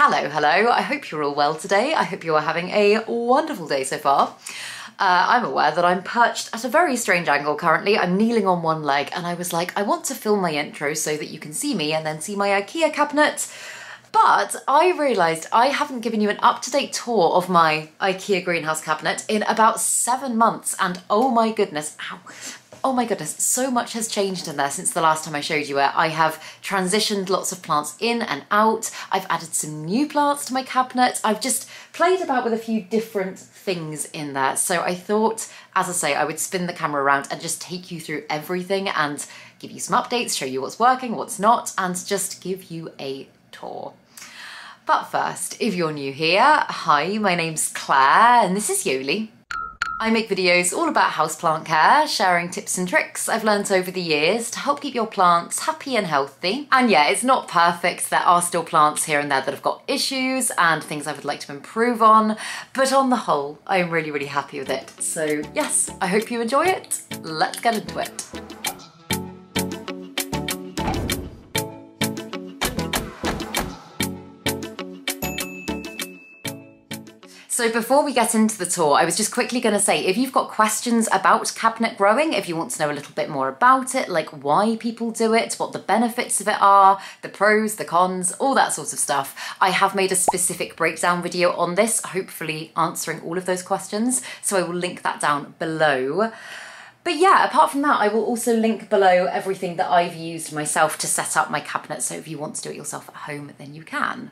Hello, hello. I hope you're all well today. I hope you are having a wonderful day so far. Uh, I'm aware that I'm perched at a very strange angle currently. I'm kneeling on one leg and I was like, I want to film my intro so that you can see me and then see my IKEA cabinet. But I realised I haven't given you an up-to-date tour of my IKEA greenhouse cabinet in about seven months and oh my goodness, ow, Oh my goodness, so much has changed in there since the last time I showed you it. I have transitioned lots of plants in and out. I've added some new plants to my cabinet. I've just played about with a few different things in there. So I thought, as I say, I would spin the camera around and just take you through everything and give you some updates, show you what's working, what's not, and just give you a tour. But first, if you're new here, hi, my name's Claire and this is Joli. I make videos all about houseplant care, sharing tips and tricks I've learnt over the years to help keep your plants happy and healthy. And yeah, it's not perfect. There are still plants here and there that have got issues and things I would like to improve on. But on the whole, I'm really, really happy with it. So yes, I hope you enjoy it. Let's get into it. So before we get into the tour, I was just quickly going to say, if you've got questions about cabinet growing, if you want to know a little bit more about it, like why people do it, what the benefits of it are, the pros, the cons, all that sort of stuff, I have made a specific breakdown video on this, hopefully answering all of those questions. So I will link that down below. But yeah, apart from that, I will also link below everything that I've used myself to set up my cabinet. So if you want to do it yourself at home, then you can.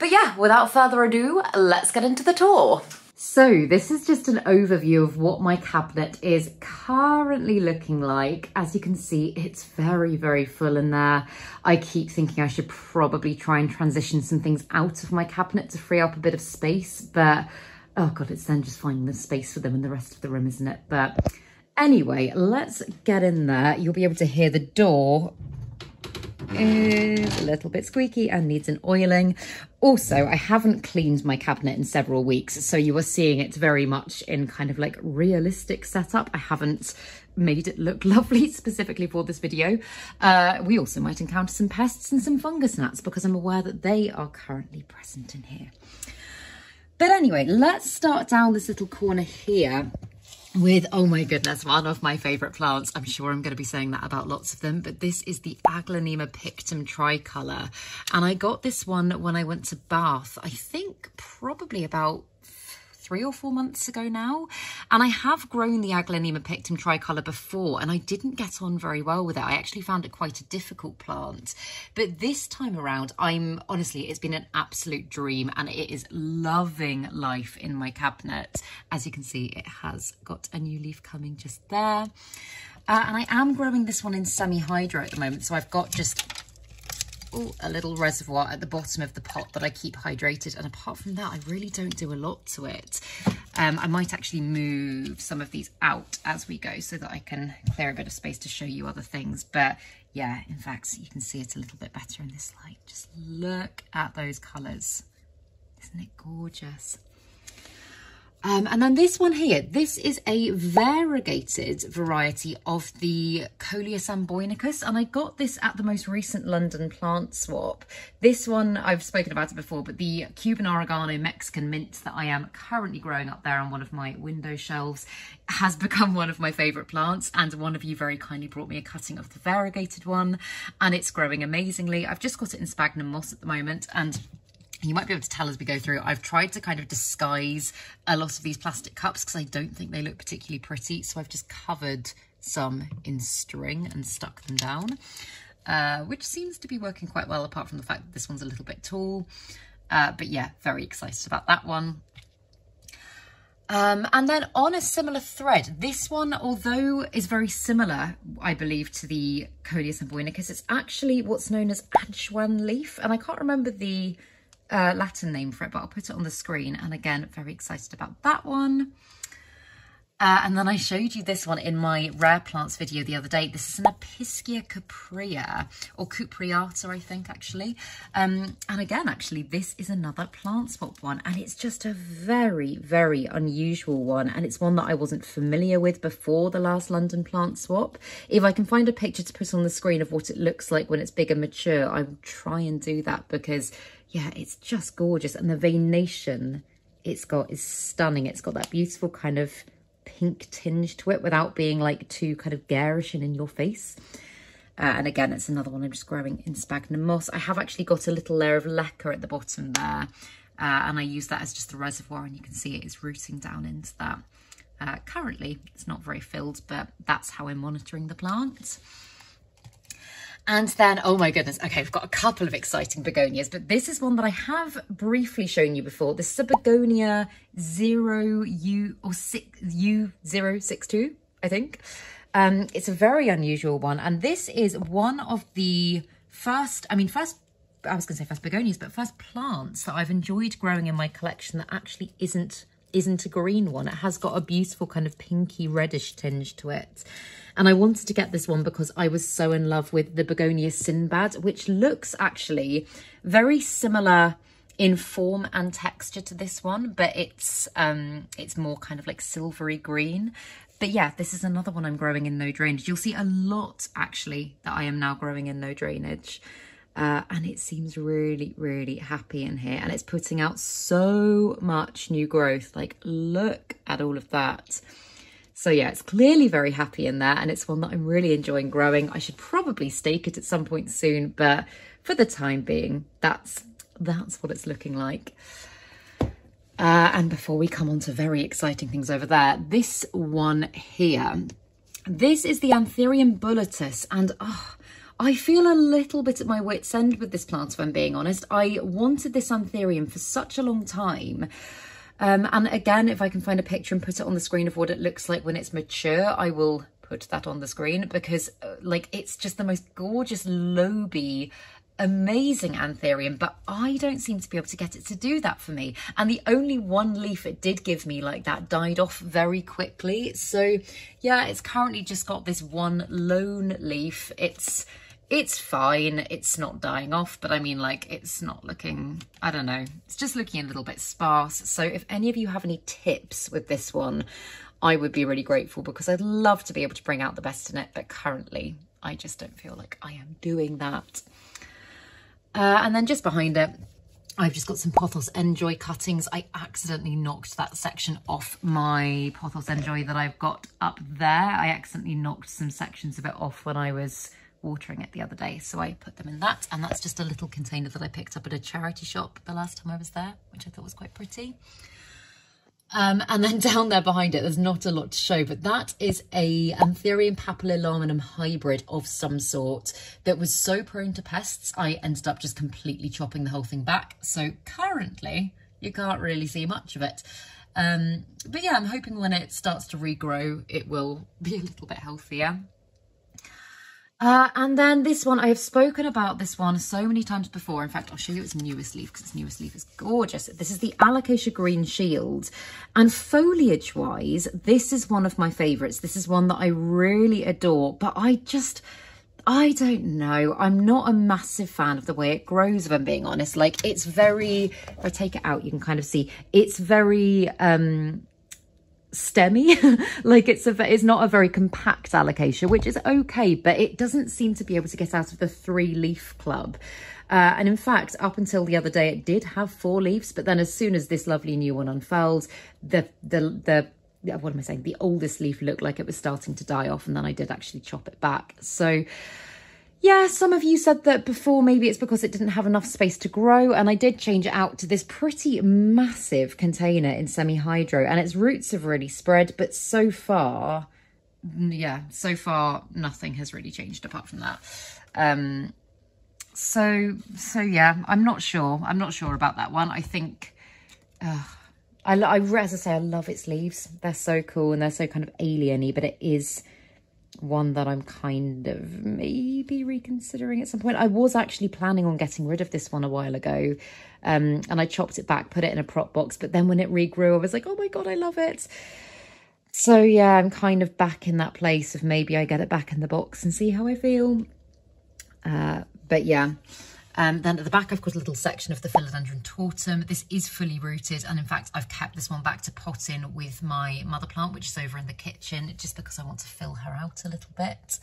But yeah, without further ado, let's get into the tour. So this is just an overview of what my cabinet is currently looking like. As you can see, it's very, very full in there. I keep thinking I should probably try and transition some things out of my cabinet to free up a bit of space, but oh God, it's then just finding the space for them in the rest of the room, isn't it? But anyway, let's get in there. You'll be able to hear the door is a little bit squeaky and needs an oiling. Also, I haven't cleaned my cabinet in several weeks, so you are seeing it very much in kind of like realistic setup. I haven't made it look lovely specifically for this video. Uh, we also might encounter some pests and some fungus gnats because I'm aware that they are currently present in here. But anyway, let's start down this little corner here with, oh my goodness, one of my favourite plants. I'm sure I'm going to be saying that about lots of them, but this is the Aglaonema pictum tricolour. And I got this one when I went to Bath, I think probably about three or four months ago now. And I have grown the Aglaonema pictum tricolour before and I didn't get on very well with it. I actually found it quite a difficult plant. But this time around, I'm honestly, it's been an absolute dream and it is loving life in my cabinet. As you can see, it has got a new leaf coming just there. Uh, and I am growing this one in semi-hydro at the moment. So I've got just Ooh, a little reservoir at the bottom of the pot that I keep hydrated. And apart from that, I really don't do a lot to it. Um, I might actually move some of these out as we go so that I can clear a bit of space to show you other things. But yeah, in fact, you can see it a little bit better in this light. Just look at those colours. Isn't it gorgeous? Um, and then this one here, this is a variegated variety of the Coleus amboynicus. And I got this at the most recent London plant swap. This one, I've spoken about it before, but the Cuban oregano Mexican mint that I am currently growing up there on one of my window shelves has become one of my favourite plants. And one of you very kindly brought me a cutting of the variegated one and it's growing amazingly. I've just got it in sphagnum moss at the moment and you might be able to tell as we go through, I've tried to kind of disguise a lot of these plastic cups because I don't think they look particularly pretty. So I've just covered some in string and stuck them down, uh, which seems to be working quite well apart from the fact that this one's a little bit tall. Uh, but yeah, very excited about that one. Um, and then on a similar thread, this one, although is very similar, I believe, to the Coleus amboynicus, it's actually what's known as anchoan leaf. And I can't remember the uh, Latin name for it, but I'll put it on the screen. And again, very excited about that one. Uh, and then I showed you this one in my rare plants video the other day. This is an Episcia cuprea, or cupreata, I think, actually. Um, and again, actually, this is another plant swap one. And it's just a very, very unusual one. And it's one that I wasn't familiar with before the last London plant swap. If I can find a picture to put on the screen of what it looks like when it's big and mature, I will try and do that because yeah, it's just gorgeous. And the veination it's got is stunning. It's got that beautiful kind of pink tinge to it without being like too kind of garish and in your face. Uh, and again, it's another one I'm just growing in sphagnum moss. I have actually got a little layer of leca at the bottom there. Uh, and I use that as just the reservoir and you can see it is rooting down into that. Uh, currently, it's not very filled, but that's how I'm monitoring the plant. And then, oh my goodness, okay, we've got a couple of exciting begonias, but this is one that I have briefly shown you before. This is a begonia 0U or 6, U062, I think. Um, it's a very unusual one. And this is one of the first, I mean, first, I was going to say first begonias, but first plants that I've enjoyed growing in my collection that actually isn't isn't a green one. It has got a beautiful kind of pinky reddish tinge to it. And I wanted to get this one because I was so in love with the Begonia Sinbad, which looks actually very similar in form and texture to this one, but it's um, it's more kind of like silvery green. But yeah, this is another one I'm growing in no drainage. You'll see a lot actually that I am now growing in no drainage. Uh, and it seems really, really happy in here. And it's putting out so much new growth. Like, look at all of that. So yeah, it's clearly very happy in there. And it's one that I'm really enjoying growing. I should probably stake it at some point soon. But for the time being, that's, that's what it's looking like. Uh, and before we come on to very exciting things over there, this one here, this is the Anthurium bullatus. And oh, I feel a little bit at my wit's end with this plant, if I'm being honest. I wanted this anthurium for such a long time. Um, and again, if I can find a picture and put it on the screen of what it looks like when it's mature, I will put that on the screen because uh, like it's just the most gorgeous loby amazing anthurium but I don't seem to be able to get it to do that for me and the only one leaf it did give me like that died off very quickly so yeah it's currently just got this one lone leaf it's it's fine. It's not dying off, but I mean, like, it's not looking, I don't know, it's just looking a little bit sparse. So if any of you have any tips with this one, I would be really grateful because I'd love to be able to bring out the best in it. But currently, I just don't feel like I am doing that. Uh, and then just behind it, I've just got some Pothos N'Joy cuttings. I accidentally knocked that section off my Pothos N'Joy that I've got up there. I accidentally knocked some sections of it off when I was watering it the other day. So I put them in that. And that's just a little container that I picked up at a charity shop the last time I was there, which I thought was quite pretty. Um, and then down there behind it, there's not a lot to show, but that is a Anthurium papillilaminum hybrid of some sort that was so prone to pests, I ended up just completely chopping the whole thing back. So currently, you can't really see much of it. Um, but yeah, I'm hoping when it starts to regrow, it will be a little bit healthier. Uh, and then this one, I have spoken about this one so many times before. In fact, I'll show you its newest leaf because its newest leaf is gorgeous. This is the Alocasia Green Shield. And foliage-wise, this is one of my favourites. This is one that I really adore, but I just... I don't know. I'm not a massive fan of the way it grows, if I'm being honest. Like, it's very... If I take it out, you can kind of see. It's very... um stemmy like it's a it's not a very compact alocasia which is okay but it doesn't seem to be able to get out of the three leaf club uh, and in fact up until the other day it did have four leaves but then as soon as this lovely new one unfurled the the the what am I saying? The oldest leaf looked like it was starting to die off and then I did actually chop it back. So yeah, some of you said that before maybe it's because it didn't have enough space to grow and I did change it out to this pretty massive container in semi-hydro and its roots have really spread but so far, yeah, so far nothing has really changed apart from that. Um, so, so yeah, I'm not sure. I'm not sure about that one. I think, uh, I, I, as I say, I love its leaves. They're so cool and they're so kind of alien but it is one that I'm kind of maybe reconsidering at some point. I was actually planning on getting rid of this one a while ago um, and I chopped it back, put it in a prop box. But then when it regrew, I was like, oh my God, I love it. So yeah, I'm kind of back in that place of maybe I get it back in the box and see how I feel. Uh, but yeah, um, then at the back, I've got a little section of the Philodendron tortum. This is fully rooted. And in fact, I've kept this one back to pot in with my mother plant, which is over in the kitchen, just because I want to fill her out a little bit.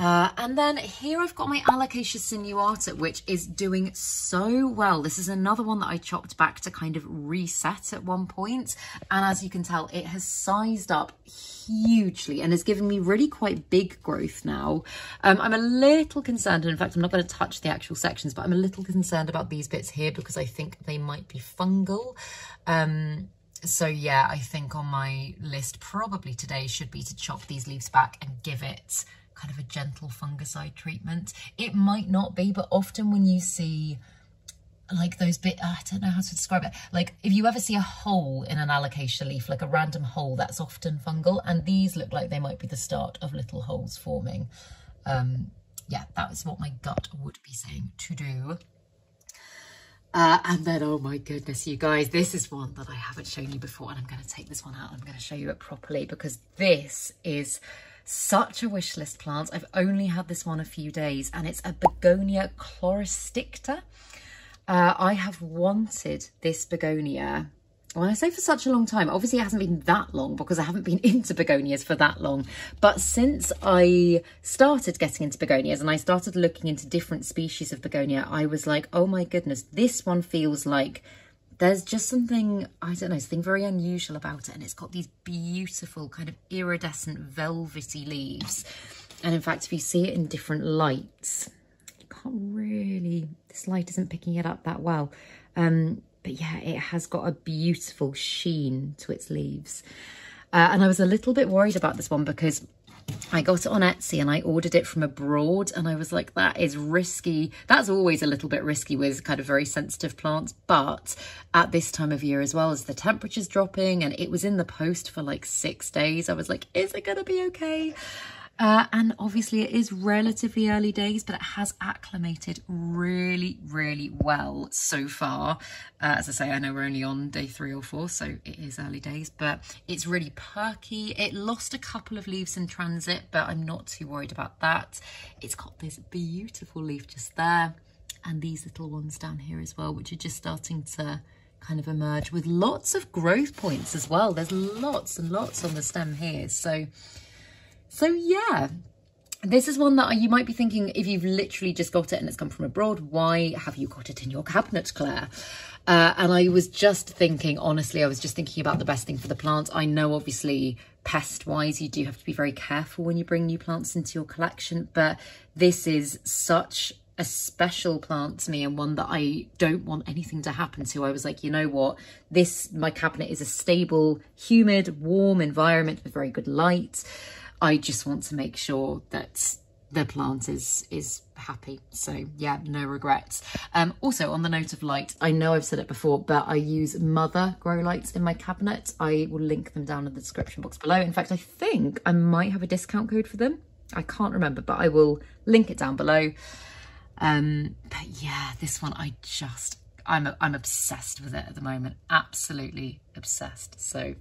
Uh, and then here I've got my Alocasia sinuata, which is doing so well. This is another one that I chopped back to kind of reset at one point. And as you can tell, it has sized up hugely and is giving me really quite big growth now. Um, I'm a little concerned, in fact, I'm not going to touch the actual sections, but I'm a little concerned about these bits here because I think they might be fungal. Um, so yeah, I think on my list probably today should be to chop these leaves back and give it kind of a gentle fungicide treatment. It might not be, but often when you see like those bit, I don't know how to describe it. Like if you ever see a hole in an alocasia leaf, like a random hole, that's often fungal. And these look like they might be the start of little holes forming. Um, yeah, that is what my gut would be saying to do. Uh, and then, oh my goodness, you guys, this is one that I haven't shown you before. And I'm going to take this one out. I'm going to show you it properly because this is such a wish list plant. I've only had this one a few days and it's a Begonia chlorosticta. Uh, I have wanted this begonia when I say for such a long time, obviously it hasn't been that long because I haven't been into begonias for that long. But since I started getting into begonias and I started looking into different species of begonia, I was like, oh my goodness, this one feels like there's just something, I don't know, something very unusual about it. And it's got these beautiful kind of iridescent velvety leaves. And in fact, if you see it in different lights, you can't really, this light isn't picking it up that well. Um, but yeah, it has got a beautiful sheen to its leaves. Uh, and I was a little bit worried about this one because I got it on Etsy and I ordered it from abroad and I was like, that is risky. That's always a little bit risky with kind of very sensitive plants. But at this time of year as well as the temperature's dropping and it was in the post for like six days, I was like, is it going to be okay? Uh, and obviously it is relatively early days, but it has acclimated really, really well so far. Uh, as I say, I know we're only on day three or four, so it is early days, but it's really perky. It lost a couple of leaves in transit, but I'm not too worried about that. It's got this beautiful leaf just there and these little ones down here as well, which are just starting to kind of emerge with lots of growth points as well. There's lots and lots on the stem here. So so yeah, this is one that you might be thinking, if you've literally just got it and it's come from abroad, why have you got it in your cabinet, Claire? Uh, and I was just thinking, honestly, I was just thinking about the best thing for the plants. I know, obviously, pest-wise, you do have to be very careful when you bring new plants into your collection, but this is such a special plant to me and one that I don't want anything to happen to. I was like, you know what? This, my cabinet is a stable, humid, warm environment with very good light. I just want to make sure that the plant is is happy. So yeah no regrets. Um also on the note of light i know i've said it before but i use mother grow lights in my cabinet. I will link them down in the description box below. In fact i think i might have a discount code for them. I can't remember but i will link it down below. Um but yeah this one i just i'm i'm obsessed with it at the moment. Absolutely obsessed. So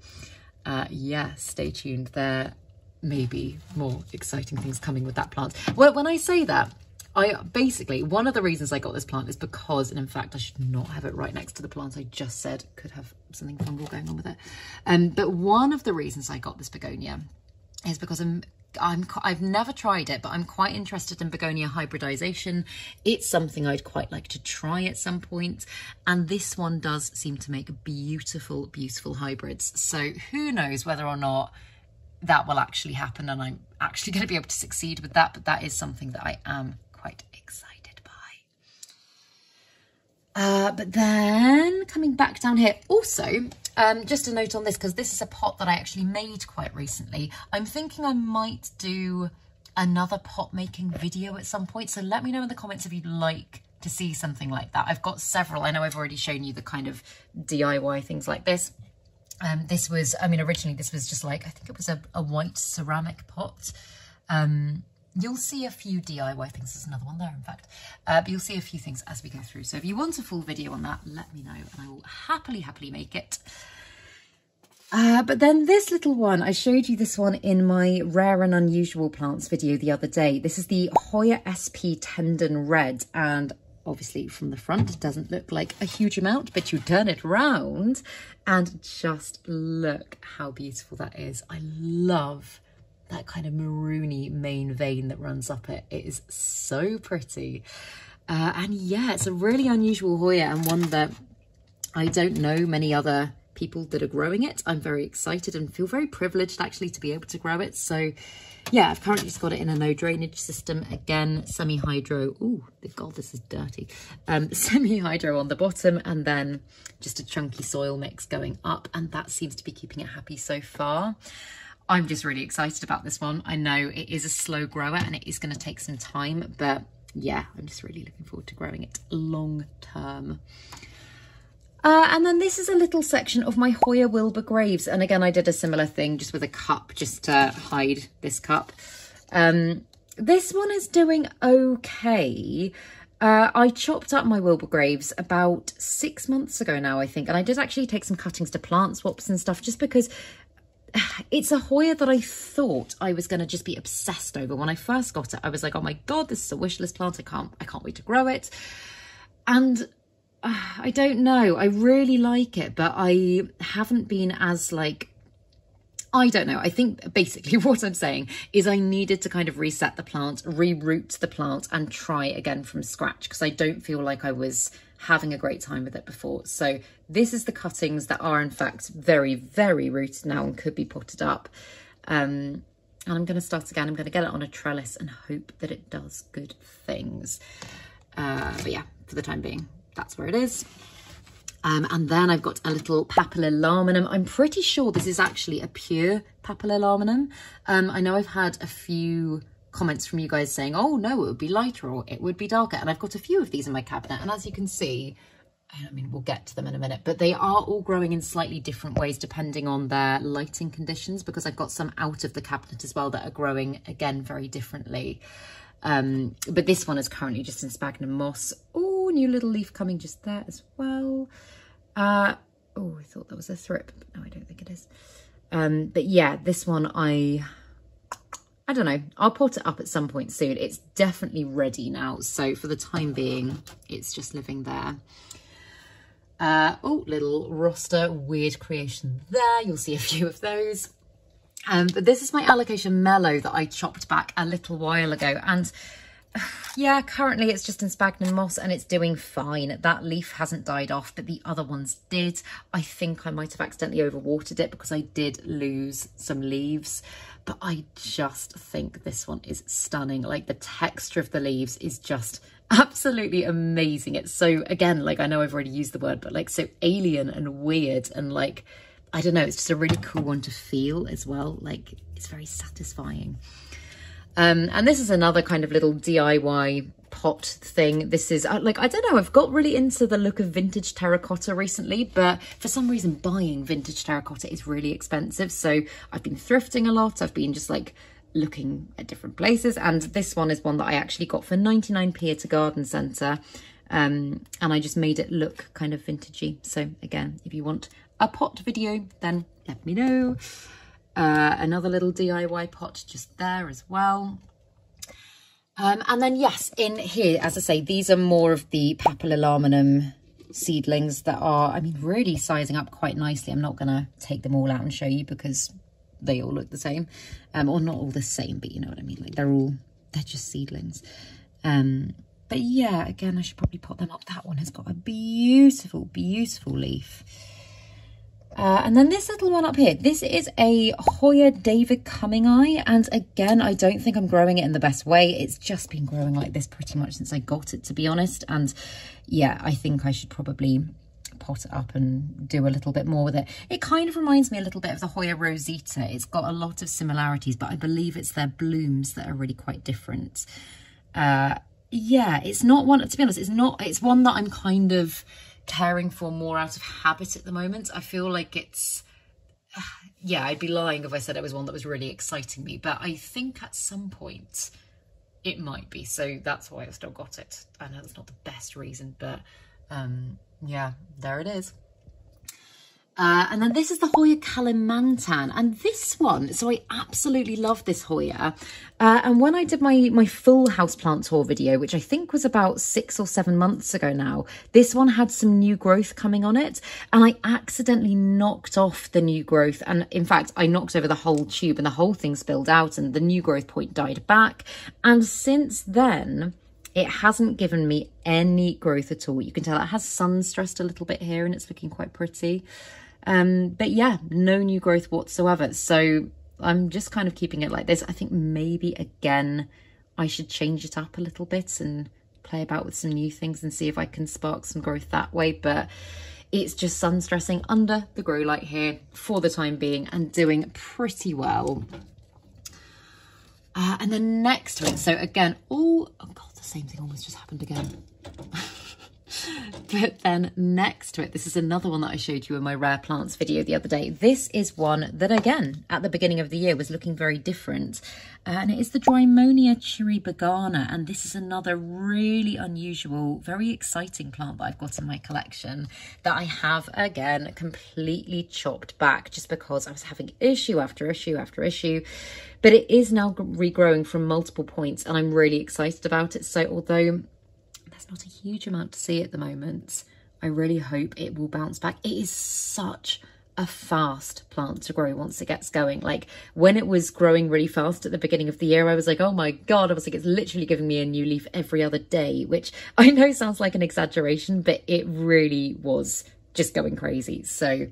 uh yeah stay tuned there maybe more exciting things coming with that plant. Well, when I say that, I basically, one of the reasons I got this plant is because, and in fact, I should not have it right next to the plant I just said could have something fungal going on with it. Um, but one of the reasons I got this begonia is because I'm I'm I've never tried it, but I'm quite interested in begonia hybridization. It's something I'd quite like to try at some point, and this one does seem to make beautiful, beautiful hybrids. So who knows whether or not that will actually happen and I'm actually going to be able to succeed with that. But that is something that I am quite excited by. Uh, but then coming back down here, also, um, just a note on this, because this is a pot that I actually made quite recently. I'm thinking I might do another pot making video at some point. So let me know in the comments if you'd like to see something like that. I've got several. I know I've already shown you the kind of DIY things like this. Um, this was, I mean, originally this was just like, I think it was a, a white ceramic pot. Um, you'll see a few DIY things. There's another one there, in fact. Uh, but you'll see a few things as we go through. So if you want a full video on that, let me know and I will happily, happily make it. Uh, but then this little one, I showed you this one in my rare and unusual plants video the other day. This is the Hoya SP Tendon Red and obviously from the front it doesn't look like a huge amount but you turn it round and just look how beautiful that is i love that kind of maroony main vein that runs up it. It is so pretty. Uh, and yeah, it's a really unusual Hoya and one that I don't know many other people that are growing it. I'm very excited and feel very privileged actually to be able to grow it. So yeah, I've currently just got it in a no drainage system. Again, semi-hydro. Oh, God, this is dirty. Um, semi-hydro on the bottom and then just a chunky soil mix going up. And that seems to be keeping it happy so far. I'm just really excited about this one. I know it is a slow grower and it is going to take some time, but yeah, I'm just really looking forward to growing it long term. Uh, and then this is a little section of my Hoya Wilbur Graves. And again, I did a similar thing just with a cup, just to hide this cup. Um, this one is doing okay. Uh, I chopped up my Wilbur Graves about six months ago now, I think. And I did actually take some cuttings to plant swaps and stuff just because it's a Hoya that I thought I was going to just be obsessed over. When I first got it, I was like, oh my God, this is a wish list plant. I can't, I can't wait to grow it. And I don't know. I really like it, but I haven't been as like, I don't know. I think basically what I'm saying is I needed to kind of reset the plant, reroot the plant and try again from scratch because I don't feel like I was having a great time with it before. So this is the cuttings that are in fact very, very rooted now and could be potted up. Um, and I'm going to start again. I'm going to get it on a trellis and hope that it does good things. Uh, but yeah, for the time being, that's where it is. Um, and then I've got a little papillilaminum. I'm pretty sure this is actually a pure papillilaminum. Um, I know I've had a few comments from you guys saying, oh no, it would be lighter or it would be darker. And I've got a few of these in my cabinet. And as you can see, I mean, we'll get to them in a minute, but they are all growing in slightly different ways depending on their lighting conditions because I've got some out of the cabinet as well that are growing again very differently. Um, but this one is currently just in sphagnum moss. Oh, new little leaf coming just there as well. Uh, oh, I thought that was a thrip, but no, I don't think it is. Um, but yeah, this one I I don't know. I'll pot it up at some point soon. It's definitely ready now. So for the time being, it's just living there. Uh, oh, little roster weird creation there. You'll see a few of those. Um, but this is my Alocasia melo that I chopped back a little while ago. And yeah, currently it's just in sphagnum moss and it's doing fine. That leaf hasn't died off, but the other ones did. I think I might have accidentally overwatered it because I did lose some leaves but I just think this one is stunning. Like the texture of the leaves is just absolutely amazing. It's so, again, like I know I've already used the word, but like so alien and weird and like, I don't know, it's just a really cool one to feel as well. Like it's very satisfying. Um, and this is another kind of little DIY pot thing. This is uh, like, I don't know, I've got really into the look of vintage terracotta recently, but for some reason buying vintage terracotta is really expensive. So I've been thrifting a lot. I've been just like looking at different places. And this one is one that I actually got for 99p at a garden centre. Um, and I just made it look kind of vintagey. So again, if you want a pot video, then let me know. Uh, another little DIY pot just there as well. Um, and then, yes, in here, as I say, these are more of the papillilaminum seedlings that are, I mean, really sizing up quite nicely. I'm not going to take them all out and show you because they all look the same. Um, or not all the same, but you know what I mean. Like, they're all, they're just seedlings. Um, but yeah, again, I should probably pot them up. That one has got a beautiful, beautiful leaf. Uh, and then this little one up here, this is a Hoya davidcummingii. And again, I don't think I'm growing it in the best way. It's just been growing like this pretty much since I got it, to be honest. And yeah, I think I should probably pot it up and do a little bit more with it. It kind of reminds me a little bit of the Hoya Rosita. It's got a lot of similarities, but I believe it's their blooms that are really quite different. Uh, yeah, it's not one, to be honest, it's not, it's one that I'm kind of caring for more out of habit at the moment. I feel like it's, yeah, I'd be lying if I said it was one that was really exciting me, but I think at some point it might be. So that's why I still got it. I know that's not the best reason, but um, yeah, there it is. Uh, and then this is the Hoya Kalimantan. And this one, so I absolutely love this Hoya. Uh, and when I did my, my full houseplant tour video, which I think was about six or seven months ago now, this one had some new growth coming on it. And I accidentally knocked off the new growth. And in fact, I knocked over the whole tube and the whole thing spilled out and the new growth point died back. And since then, it hasn't given me any growth at all. You can tell it has sun stressed a little bit here and it's looking quite pretty. Um, but yeah, no new growth whatsoever. So I'm just kind of keeping it like this. I think maybe again, I should change it up a little bit and play about with some new things and see if I can spark some growth that way. But it's just sun stressing under the grow light here for the time being and doing pretty well. Uh, and then next it, so again, all, oh God, the same thing almost just happened again. but then next to it, this is another one that I showed you in my rare plants video the other day. This is one that again, at the beginning of the year was looking very different. Uh, and it is the Drymonia chiribogana. And this is another really unusual, very exciting plant that I've got in my collection that I have again completely chopped back just because I was having issue after issue after issue. But it is now regrowing from multiple points and I'm really excited about it. So although there's not a huge amount to see at the moment. I really hope it will bounce back. It is such a fast plant to grow once it gets going. Like when it was growing really fast at the beginning of the year, I was like, oh my God, I was like, it's literally giving me a new leaf every other day, which I know sounds like an exaggeration, but it really was just going crazy. So,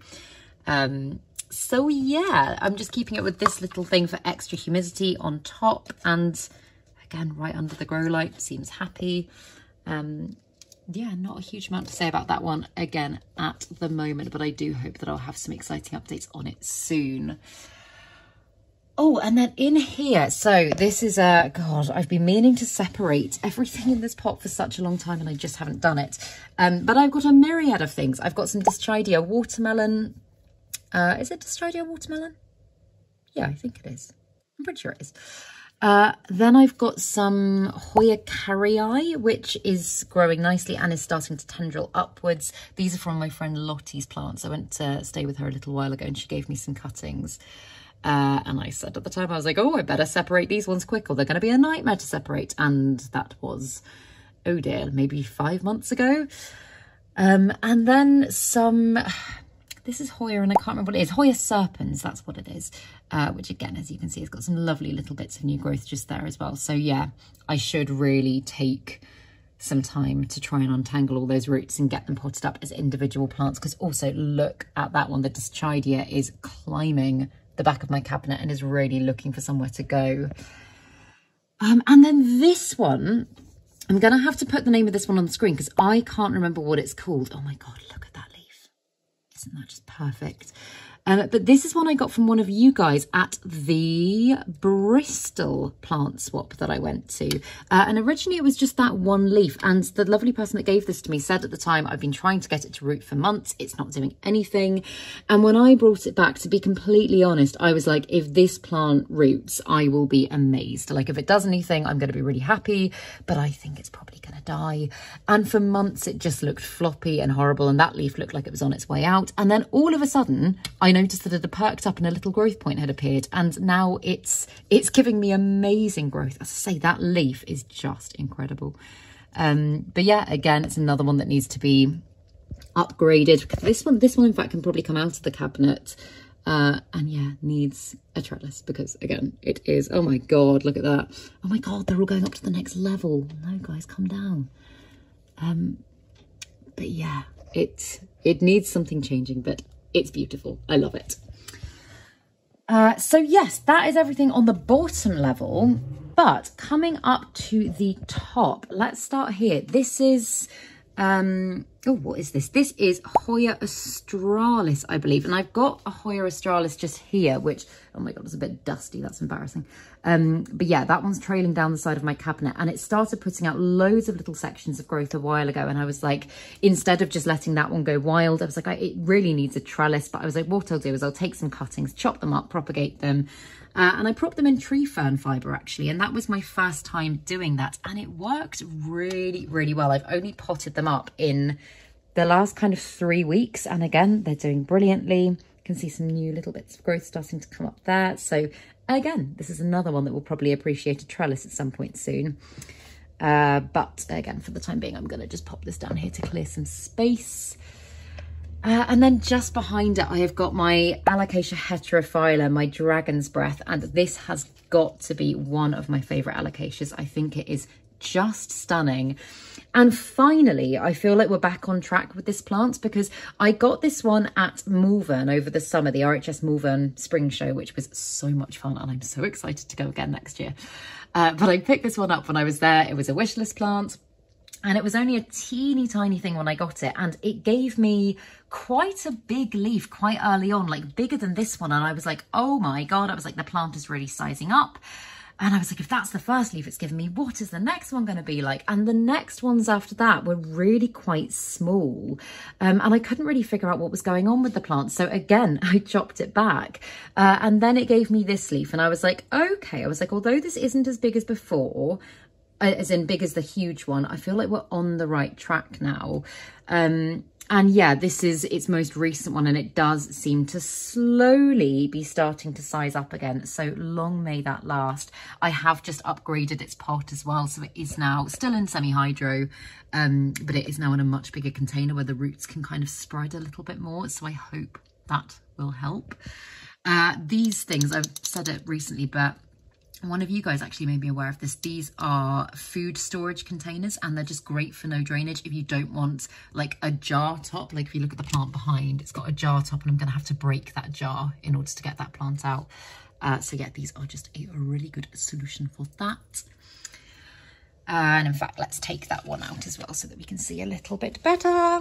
um, so yeah, I'm just keeping it with this little thing for extra humidity on top and again, right under the grow light, seems happy. Um, yeah, not a huge amount to say about that one again at the moment, but I do hope that I'll have some exciting updates on it soon. Oh, and then in here, so this is a, God, I've been meaning to separate everything in this pot for such a long time and I just haven't done it. Um, but I've got a myriad of things. I've got some Dyschidia watermelon. Uh, is it Dyschidia watermelon? Yeah, I think it is. I'm pretty sure it is. Uh, then I've got some Hoya carrii, which is growing nicely and is starting to tendril upwards. These are from my friend Lottie's plants. I went to stay with her a little while ago and she gave me some cuttings. Uh, and I said at the time, I was like, oh, I better separate these ones quick or they're going to be a nightmare to separate. And that was, oh dear, maybe five months ago. Um, and then some this is Hoya, and I can't remember what it is. Hoya Serpens, that's what it is. Uh, which again, as you can see, it's got some lovely little bits of new growth just there as well. So yeah, I should really take some time to try and untangle all those roots and get them potted up as individual plants. Because also look at that one. The Dyschidia is climbing the back of my cabinet and is really looking for somewhere to go. Um, and then this one, I'm going to have to put the name of this one on the screen because I can't remember what it's called. Oh my God, look at that isn't that just perfect? Um, but this is one I got from one of you guys at the Bristol plant swap that I went to. Uh, and originally it was just that one leaf. And the lovely person that gave this to me said at the time, I've been trying to get it to root for months. It's not doing anything. And when I brought it back, to be completely honest, I was like, if this plant roots, I will be amazed. Like if it does anything, I'm going to be really happy. But I think it's probably going to die. And for months, it just looked floppy and horrible. And that leaf looked like it was on its way out. And then all of a sudden, I noticed that it had perked up and a little growth point had appeared and now it's it's giving me amazing growth. I say, that leaf is just incredible. Um, but yeah, again, it's another one that needs to be upgraded. This one, this one in fact can probably come out of the cabinet. Uh, and yeah, needs a trellis because again, it is, oh my God, look at that. Oh my God, they're all going up to the next level. No guys, come down. Um, but yeah, it, it needs something changing, but it's beautiful. I love it. Uh, so yes, that is everything on the bottom level. But coming up to the top, let's start here. This is um, oh, what is this? This is Hoya Australis, I believe. And I've got a Hoya Australis just here, which, oh my God, it's a bit dusty. That's embarrassing. Um, but yeah, that one's trailing down the side of my cabinet. And it started putting out loads of little sections of growth a while ago. And I was like, instead of just letting that one go wild, I was like, I, it really needs a trellis. But I was like, what I'll do is I'll take some cuttings, chop them up, propagate them, uh, and I propped them in tree fern fibre actually, and that was my first time doing that. And it worked really, really well. I've only potted them up in the last kind of three weeks. And again, they're doing brilliantly. You can see some new little bits of growth starting to come up there. So again, this is another one that will probably appreciate a trellis at some point soon. Uh, but again, for the time being, I'm going to just pop this down here to clear some space. Uh, and then just behind it, I have got my Alocasia heterophylla, my dragon's breath. And this has got to be one of my favourite alocasias. I think it is just stunning. And finally, I feel like we're back on track with this plant because I got this one at Malvern over the summer, the RHS Malvern Spring Show, which was so much fun. And I'm so excited to go again next year. Uh, but I picked this one up when I was there. It was a wish list plant. And it was only a teeny tiny thing when I got it. And it gave me quite a big leaf quite early on, like bigger than this one. And I was like, oh my God, I was like, the plant is really sizing up. And I was like, if that's the first leaf it's given me, what is the next one going to be like? And the next ones after that were really quite small. Um, and I couldn't really figure out what was going on with the plant. So again, I chopped it back. Uh, and then it gave me this leaf. And I was like, okay. I was like, although this isn't as big as before, as in big as the huge one, I feel like we're on the right track now. Um, and yeah, this is its most recent one and it does seem to slowly be starting to size up again. So long may that last. I have just upgraded its pot as well. So it is now still in semi-hydro, um, but it is now in a much bigger container where the roots can kind of spread a little bit more. So I hope that will help. Uh, these things, I've said it recently, but one of you guys actually made me aware of this. These are food storage containers and they're just great for no drainage if you don't want like a jar top. Like if you look at the plant behind, it's got a jar top and I'm going to have to break that jar in order to get that plant out. Uh, so yeah, these are just a really good solution for that. And in fact, let's take that one out as well so that we can see a little bit better.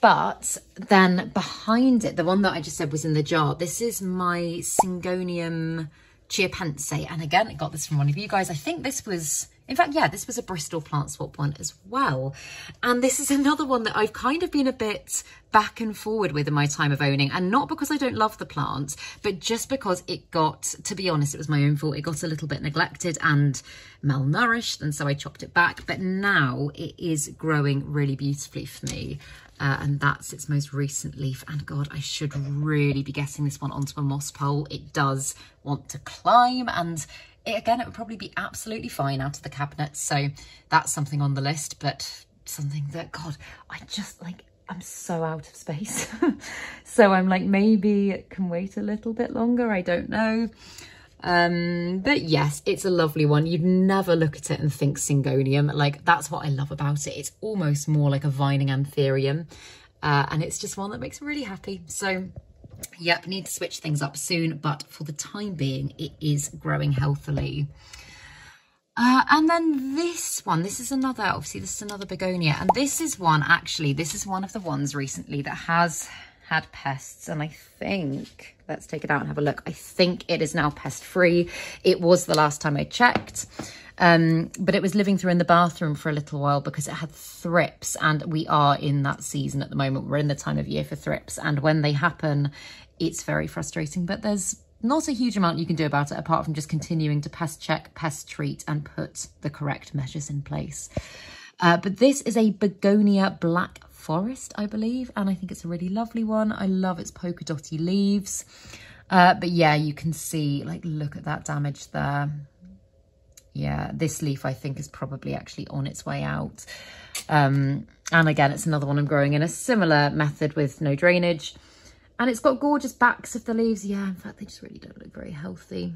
But then behind it, the one that I just said was in the jar, this is my Syngonium Chiapense. And again, I got this from one of you guys. I think this was, in fact, yeah, this was a Bristol plant swap one as well. And this is another one that I've kind of been a bit back and forward with in my time of owning. And not because I don't love the plant, but just because it got, to be honest, it was my own fault. It got a little bit neglected and malnourished. And so I chopped it back. But now it is growing really beautifully for me. Uh, and that's its most recent leaf. And God, I should really be getting this one onto a moss pole. It does want to climb and it, again, it would probably be absolutely fine out of the cabinet. So that's something on the list, but something that, God, I just like, I'm so out of space. so I'm like, maybe it can wait a little bit longer. I don't know. Um, but yes, it's a lovely one. You'd never look at it and think Syngonium. Like, that's what I love about it. It's almost more like a vining anthurium. Uh, and it's just one that makes me really happy. So, yep, need to switch things up soon. But for the time being, it is growing healthily. Uh, and then this one, this is another, obviously this is another begonia. And this is one, actually, this is one of the ones recently that has had pests and I think, let's take it out and have a look. I think it is now pest free. It was the last time I checked. Um, but it was living through in the bathroom for a little while because it had thrips and we are in that season at the moment. We're in the time of year for thrips and when they happen, it's very frustrating, but there's not a huge amount you can do about it apart from just continuing to pest check, pest treat and put the correct measures in place. Uh, but this is a begonia black forest, I believe. And I think it's a really lovely one. I love its polka dotty leaves. Uh, but yeah, you can see, like, look at that damage there. Yeah, this leaf, I think, is probably actually on its way out. Um, and again, it's another one I'm growing in a similar method with no drainage. And it's got gorgeous backs of the leaves. Yeah, in fact, they just really don't look very healthy.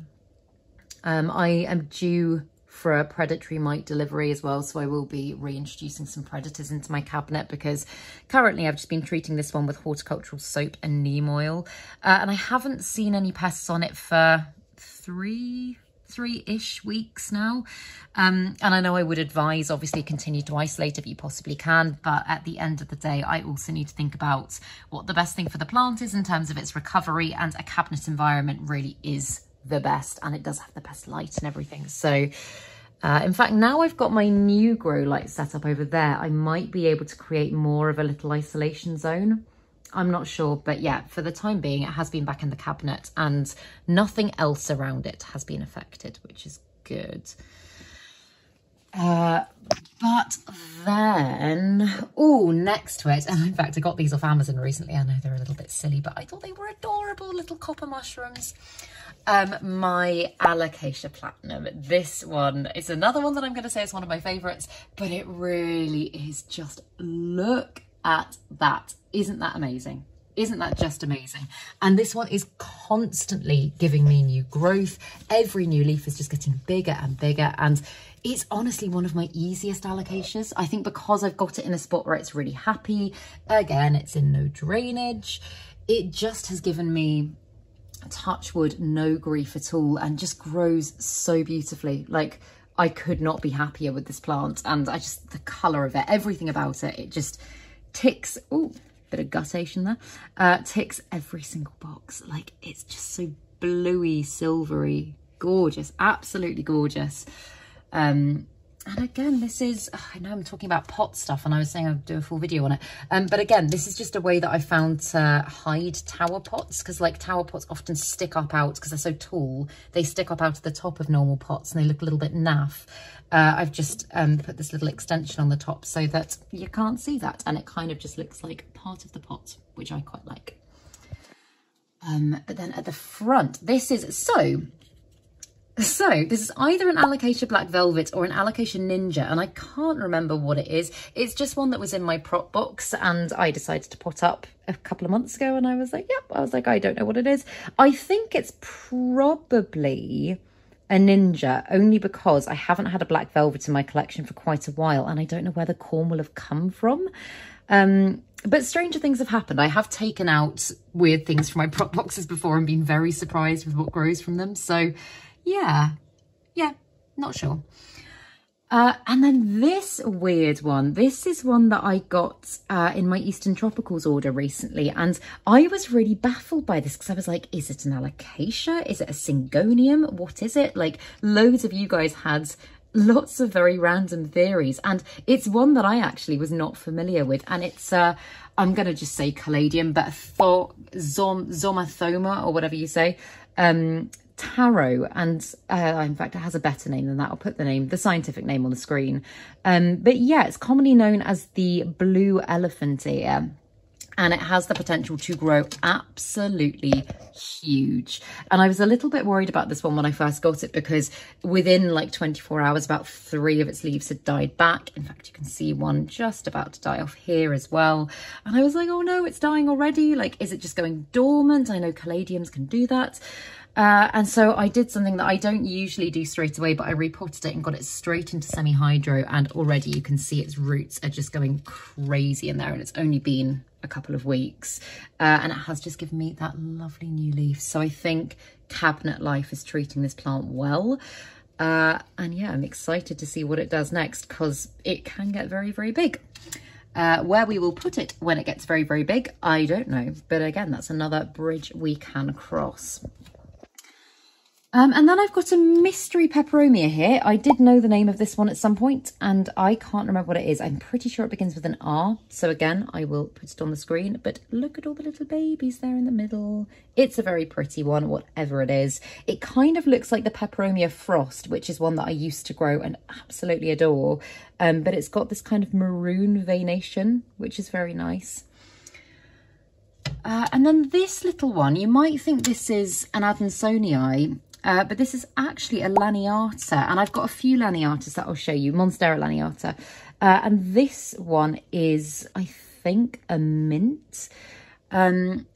Um, I am due for a predatory mite delivery as well. So I will be reintroducing some predators into my cabinet because currently I've just been treating this one with horticultural soap and neem oil. Uh, and I haven't seen any pests on it for three three-ish weeks now. Um, and I know I would advise, obviously, continue to isolate if you possibly can. But at the end of the day, I also need to think about what the best thing for the plant is in terms of its recovery. And a cabinet environment really is the best and it does have the best light and everything. So uh, in fact, now I've got my new grow light set up over there, I might be able to create more of a little isolation zone. I'm not sure, but yeah, for the time being, it has been back in the cabinet and nothing else around it has been affected, which is good. Uh, but then, oh, next to it, and in fact, I got these off Amazon recently. I know they're a little bit silly, but I thought they were adorable little copper mushrooms. Um, my Alocasia Platinum. This one is another one that I'm going to say is one of my favourites, but it really is just, look at that. Isn't that amazing? Isn't that just amazing? And this one is constantly giving me new growth. Every new leaf is just getting bigger and bigger. And it's honestly one of my easiest alocasias. I think because I've got it in a spot where it's really happy. Again, it's in no drainage. It just has given me touchwood, no grief at all and just grows so beautifully. Like I could not be happier with this plant and I just, the colour of it, everything about it, it just ticks, oh, bit of guttation there, uh, ticks every single box. Like it's just so bluey, silvery, gorgeous, absolutely gorgeous. Um, and again, this is, oh, I know I'm talking about pot stuff and I was saying I'd do a full video on it. Um, but again, this is just a way that I found to hide tower pots because like tower pots often stick up out because they're so tall. They stick up out of the top of normal pots and they look a little bit naff. Uh, I've just um, put this little extension on the top so that you can't see that. And it kind of just looks like part of the pot, which I quite like. Um, but then at the front, this is, so so this is either an Alocasia Black Velvet or an Alocasia Ninja, and I can't remember what it is. It's just one that was in my prop box, and I decided to pot up a couple of months ago, and I was like, yep, I was like, I don't know what it is. I think it's probably a Ninja, only because I haven't had a Black Velvet in my collection for quite a while, and I don't know where the corm will have come from. Um, but stranger things have happened. I have taken out weird things from my prop boxes before and been very surprised with what grows from them. So yeah, yeah, not sure. Uh, and then this weird one, this is one that I got uh, in my Eastern Tropicals order recently. And I was really baffled by this because I was like, is it an alocasia? Is it a syngonium? What is it? Like loads of you guys had lots of very random theories. And it's one that I actually was not familiar with. And it's, uh, I'm going to just say caladium, but Zom Zomathoma or whatever you say. Um, taro and uh, in fact it has a better name than that i'll put the name the scientific name on the screen um, but yeah it's commonly known as the blue elephant ear and it has the potential to grow absolutely huge. And I was a little bit worried about this one when I first got it because within like 24 hours, about three of its leaves had died back. In fact, you can see one just about to die off here as well. And I was like, oh no, it's dying already. Like, is it just going dormant? I know caladiums can do that. Uh, and so I did something that I don't usually do straight away, but I repotted it and got it straight into semi-hydro. And already you can see its roots are just going crazy in there. And it's only been a couple of weeks. Uh, and it has just given me that lovely new leaf. So I think Cabinet Life is treating this plant well. Uh, and yeah, I'm excited to see what it does next because it can get very, very big. Uh, where we will put it when it gets very, very big, I don't know. But again, that's another bridge we can cross. Um, and then I've got a mystery peperomia here. I did know the name of this one at some point and I can't remember what it is. I'm pretty sure it begins with an R. So again, I will put it on the screen, but look at all the little babies there in the middle. It's a very pretty one, whatever it is. It kind of looks like the peperomia frost, which is one that I used to grow and absolutely adore. Um, but it's got this kind of maroon veination, which is very nice. Uh, and then this little one, you might think this is an Adansonii, uh, but this is actually a Laniata, and I've got a few Laniatas that I'll show you, Monstera Laniata. Uh, and this one is, I think, a mint. Um,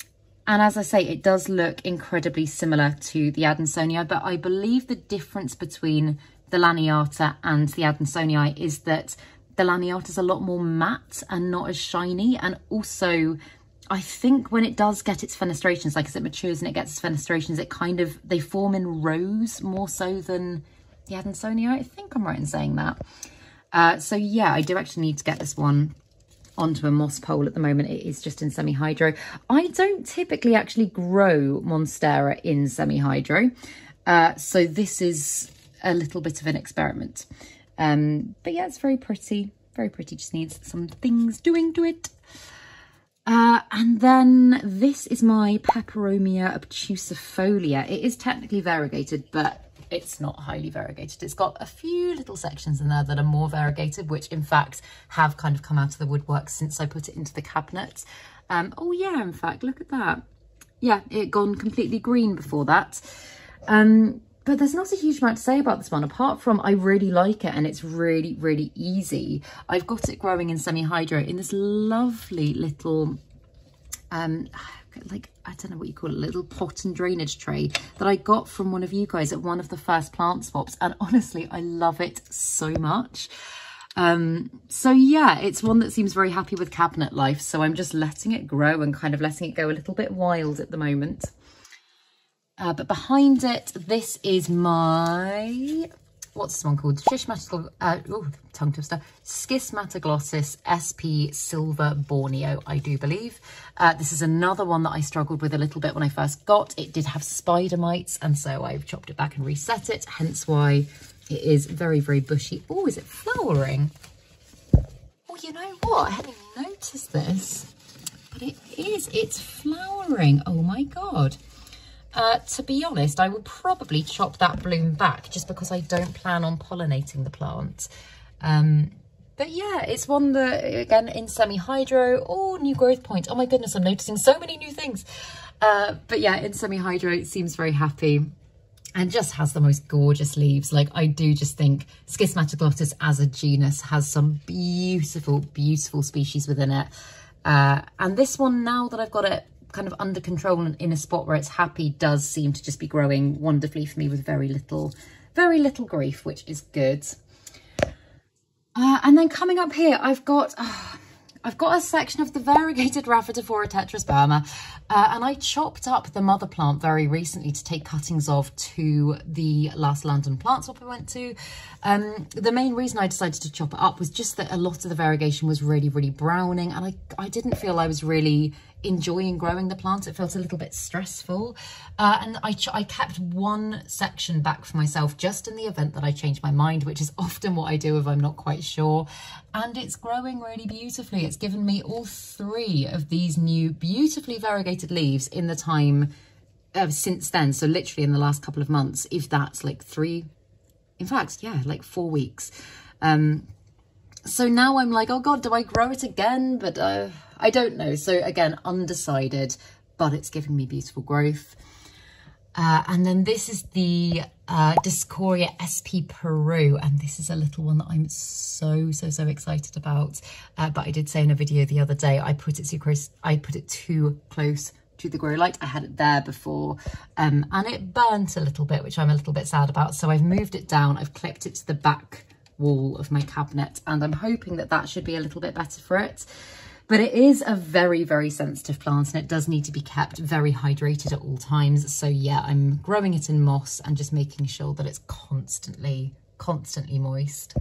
and as I say, it does look incredibly similar to the Adansonii, but I believe the difference between the Laniata and the Adansonii is that the Laniata is a lot more matte and not as shiny, and also I think when it does get its fenestrations, like as it matures and it gets its fenestrations, it kind of, they form in rows more so than the Adansonii. I think I'm right in saying that. Uh, so yeah, I do actually need to get this one onto a moss pole at the moment. It is just in semi-hydro. I don't typically actually grow Monstera in semi-hydro. Uh, so this is a little bit of an experiment. Um, but yeah, it's very pretty. Very pretty. Just needs some things doing to it. Uh, and then this is my Peperomia obtusifolia. It is technically variegated, but it's not highly variegated. It's got a few little sections in there that are more variegated, which in fact have kind of come out of the woodwork since I put it into the cabinet. Um, oh yeah, in fact, look at that. Yeah, it gone completely green before that. Um, but there's not a huge amount to say about this one apart from I really like it and it's really really easy. I've got it growing in semi-hydro in this lovely little um like I don't know what you call it little pot and drainage tray that I got from one of you guys at one of the first plant swaps. And honestly I love it so much. Um so yeah it's one that seems very happy with cabinet life. So I'm just letting it grow and kind of letting it go a little bit wild at the moment uh, but behind it, this is my, what's this one called? Schismatic, uh, oh, tongue twister. Schismatoglossus SP Silver Borneo, I do believe. Uh, this is another one that I struggled with a little bit when I first got. It did have spider mites, and so I've chopped it back and reset it, hence why it is very, very bushy. Oh, is it flowering? Oh, you know what? I hadn't even noticed this, but it is. It's flowering. Oh my God. Uh, to be honest, I would probably chop that bloom back just because I don't plan on pollinating the plant. Um, but yeah, it's one that, again, in semi-hydro, oh, new growth point. Oh my goodness, I'm noticing so many new things. Uh, but yeah, in semi-hydro, it seems very happy and just has the most gorgeous leaves. Like I do just think Schismatoglossus as a genus has some beautiful, beautiful species within it. Uh, and this one, now that I've got it kind of under control and in a spot where it's happy does seem to just be growing wonderfully for me with very little, very little grief, which is good. Uh, and then coming up here, I've got, uh, I've got a section of the variegated Rhaphidophora tetrasperma uh, and I chopped up the mother plant very recently to take cuttings of to the last London plant swap I went to. Um, the main reason I decided to chop it up was just that a lot of the variegation was really, really browning and I, I didn't feel I was really enjoying growing the plant. It felt a little bit stressful. Uh, and I, I kept one section back for myself just in the event that I change my mind, which is often what I do if I'm not quite sure. And it's growing really beautifully. It's given me all three of these new beautifully variegated leaves in the time uh, since then. So literally in the last couple of months, if that's like three, in fact, yeah, like four weeks. Um, so now I'm like, oh God, do I grow it again? But uh, I don't know. So again, undecided, but it's giving me beautiful growth. Uh, and then this is the uh, Dioscorea SP Peru, and this is a little one that I'm so, so, so excited about. Uh, but I did say in a video the other day, I put it too close, I put it too close to the grow light. I had it there before um, and it burnt a little bit, which I'm a little bit sad about. So I've moved it down, I've clipped it to the back wall of my cabinet and I'm hoping that that should be a little bit better for it. But it is a very, very sensitive plant and it does need to be kept very hydrated at all times. So yeah, I'm growing it in moss and just making sure that it's constantly, constantly moist.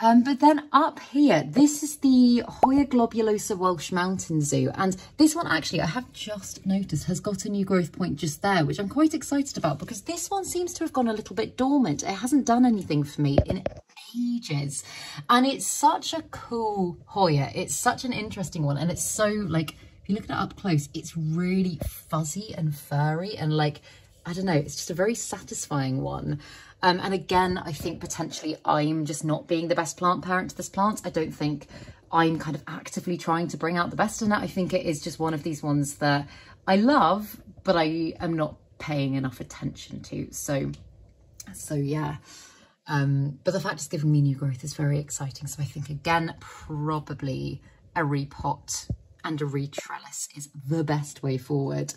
Um, but then up here, this is the Hoya globulosa Welsh Mountain Zoo. And this one actually, I have just noticed, has got a new growth point just there, which I'm quite excited about because this one seems to have gone a little bit dormant. It hasn't done anything for me in ages. And it's such a cool Hoya. It's such an interesting one. And it's so like, if you look at it up close, it's really fuzzy and furry and like, I don't know, it's just a very satisfying one. Um, and again, I think potentially I'm just not being the best plant parent to this plant. I don't think I'm kind of actively trying to bring out the best in it. I think it is just one of these ones that I love, but I am not paying enough attention to. So, so yeah. Um, but the fact it's giving me new growth is very exciting. So I think again, probably a repot and a retrellis is the best way forward.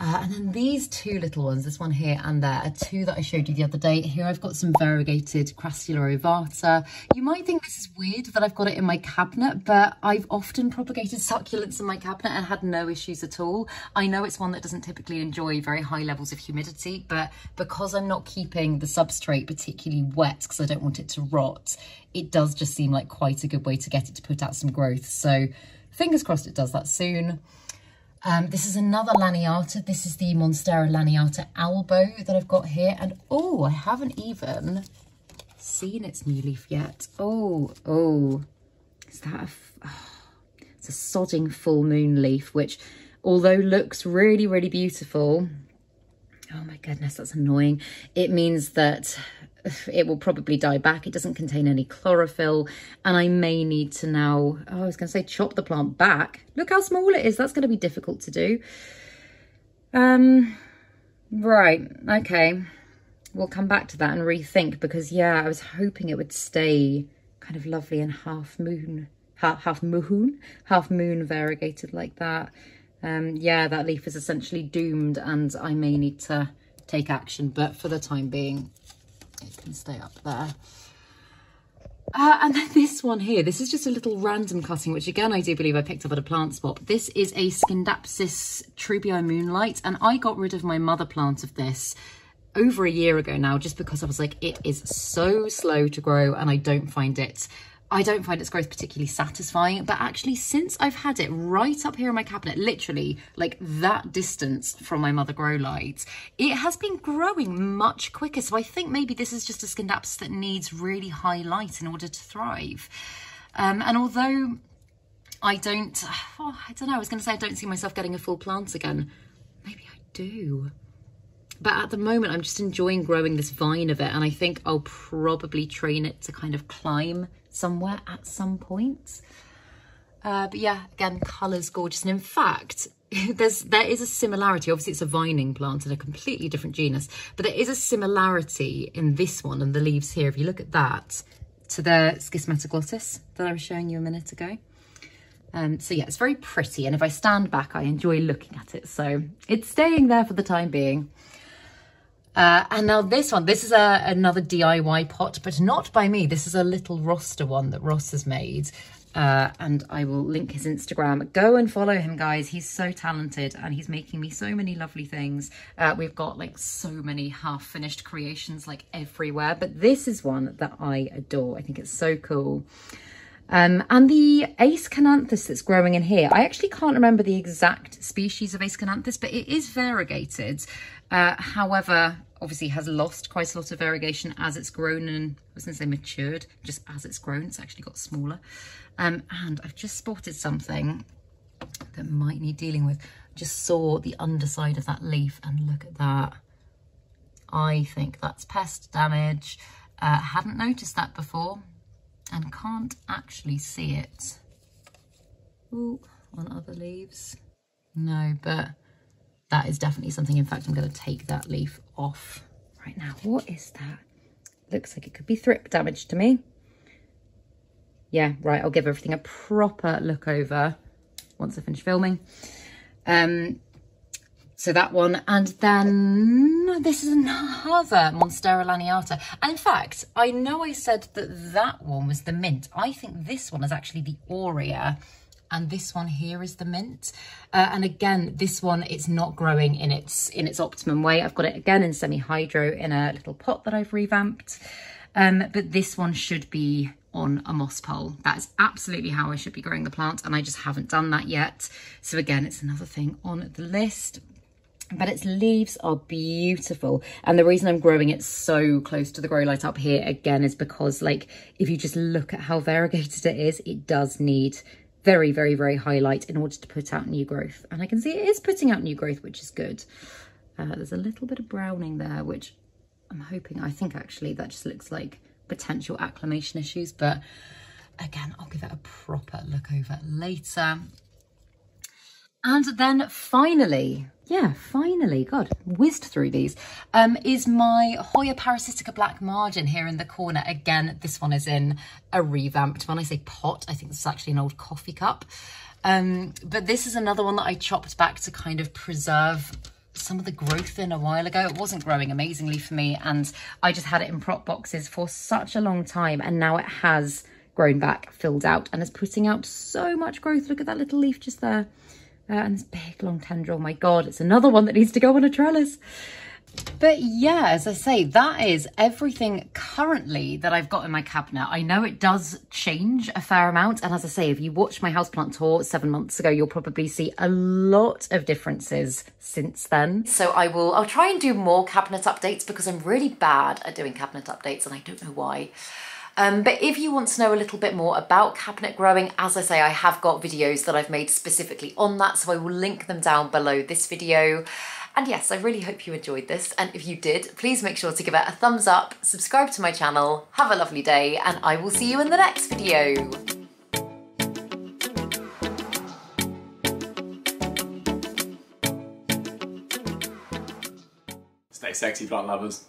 Uh, and then these two little ones, this one here and there, are two that I showed you the other day. Here I've got some variegated Crassula ovata. You might think this is weird that I've got it in my cabinet, but I've often propagated succulents in my cabinet and had no issues at all. I know it's one that doesn't typically enjoy very high levels of humidity, but because I'm not keeping the substrate particularly wet because I don't want it to rot, it does just seem like quite a good way to get it to put out some growth. So fingers crossed it does that soon. Um, this is another Laniata. This is the Monstera Laniata Albo that I've got here. And oh, I haven't even seen its new leaf yet. Oh, oh, is that oh, it's a sodding full moon leaf, which although looks really, really beautiful, Oh my goodness, that's annoying. It means that it will probably die back. It doesn't contain any chlorophyll and I may need to now, oh, I was going to say chop the plant back. Look how small it is. That's going to be difficult to do. Um, right, okay. We'll come back to that and rethink because, yeah, I was hoping it would stay kind of lovely and half moon, half, half moon, half moon variegated like that. Um, yeah, that leaf is essentially doomed and I may need to take action, but for the time being, it can stay up there. Uh, and then this one here, this is just a little random cutting, which again, I do believe I picked up at a plant spot. This is a Scindapsus treubii moonlight, and I got rid of my mother plant of this over a year ago now, just because I was like, it is so slow to grow and I don't find it I don't find its growth particularly satisfying, but actually since I've had it right up here in my cabinet, literally like that distance from my mother grow lights, it has been growing much quicker. So I think maybe this is just a Scindapsus that needs really high light in order to thrive. Um, and although I don't, oh, I don't know, I was going to say I don't see myself getting a full plant again. Maybe I do. But at the moment, I'm just enjoying growing this vine of it. And I think I'll probably train it to kind of climb somewhere at some point. Uh, but yeah, again, colour's gorgeous. And in fact, there's there is a similarity. Obviously, it's a vining plant in a completely different genus, but there is a similarity in this one and the leaves here. If you look at that, to the schismatoglottis that I was showing you a minute ago. Um, so yeah, it's very pretty. And if I stand back, I enjoy looking at it. So it's staying there for the time being. Uh, and now this one, this is a, another DIY pot, but not by me. This is a little roster one that Ross has made. Uh, and I will link his Instagram. Go and follow him, guys. He's so talented and he's making me so many lovely things. Uh, we've got like so many half-finished creations like everywhere, but this is one that I adore. I think it's so cool. Um, and the Aeschynanthus that's growing in here, I actually can't remember the exact species of Aeschynanthus, but it is variegated. Uh, however, obviously has lost quite a lot of variegation as it's grown and I was going to say matured, just as it's grown, it's actually got smaller. Um, and I've just spotted something that might need dealing with. Just saw the underside of that leaf and look at that. I think that's pest damage. Uh, hadn't noticed that before and can't actually see it. Ooh, on other leaves. No, but that is definitely something. In fact, I'm going to take that leaf off right now. What is that? Looks like it could be thrip damage to me. Yeah, right. I'll give everything a proper look over once I finish filming. Um, so that one. And then this is another Monstera laniata. And in fact, I know I said that that one was the mint. I think this one is actually the aurea and this one here is the mint. Uh, and again, this one, it's not growing in its in its optimum way. I've got it again in semi-hydro in a little pot that I've revamped. Um, but this one should be on a moss pole. That is absolutely how I should be growing the plant and I just haven't done that yet. So again, it's another thing on the list but its leaves are beautiful and the reason i'm growing it so close to the grow light up here again is because like if you just look at how variegated it is it does need very, very, very high light in order to put out new growth. And I can see it is putting out new growth, which is good. Uh, there's a little bit of browning there, which I'm hoping, I think actually that just looks like potential acclimation issues. But again, I'll give it a proper look over later. And then finally, yeah, finally, God, whizzed through these, um, is my Hoya parasitica black margin here in the corner. Again, this one is in a revamped, when I say pot, I think this is actually an old coffee cup. Um, but this is another one that I chopped back to kind of preserve some of the growth in a while ago. It wasn't growing amazingly for me and I just had it in prop boxes for such a long time and now it has grown back, filled out and is putting out so much growth. Look at that little leaf just there. Uh, and this big long tendril, my God, it's another one that needs to go on a trellis. But yeah, as I say, that is everything currently that I've got in my cabinet. I know it does change a fair amount. And as I say, if you watched my houseplant tour seven months ago, you'll probably see a lot of differences since then. So I will, I'll try and do more cabinet updates because I'm really bad at doing cabinet updates and I don't know why. Um, but if you want to know a little bit more about cabinet growing, as I say, I have got videos that I've made specifically on that, so I will link them down below this video. And yes, I really hope you enjoyed this. And if you did, please make sure to give it a thumbs up, subscribe to my channel, have a lovely day, and I will see you in the next video. Stay sexy, plant lovers.